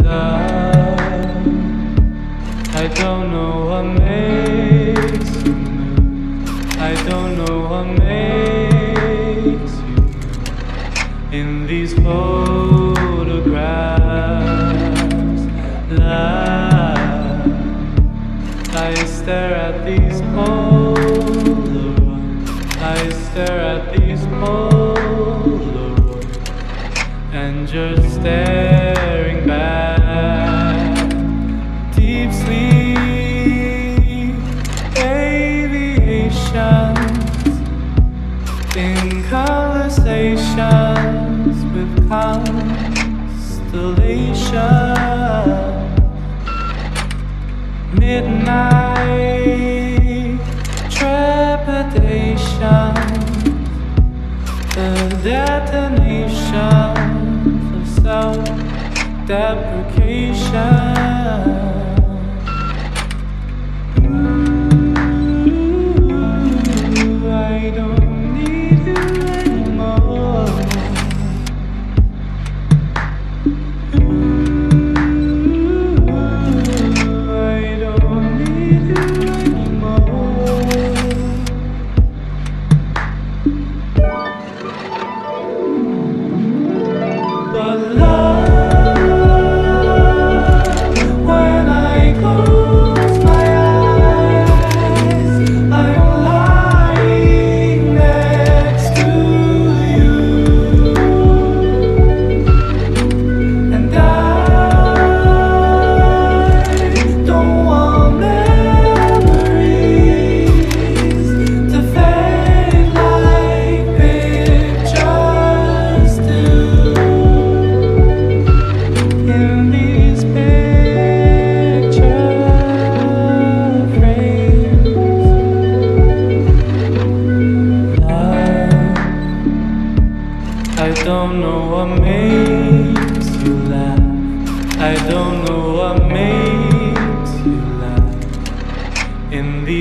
love. I don't know what makes you move. I don't know what makes you move. In these photographs, love. I stare at these Polaroids. I stare at these Polaroids, and you're staring conversations with constellations midnight trepidation, the detonation of self-deprecation.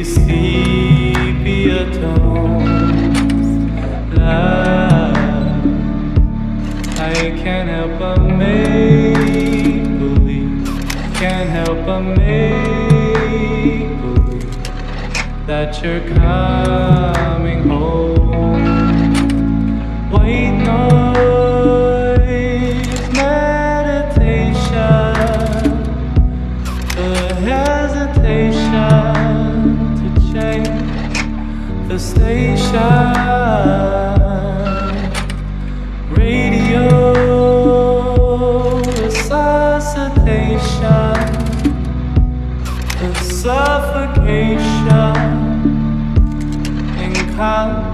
Sepia love. I can't help but make believe. Can't help but make believe that you're coming home. White noise, meditation, the station. Radio resuscitation, the suffocation in color.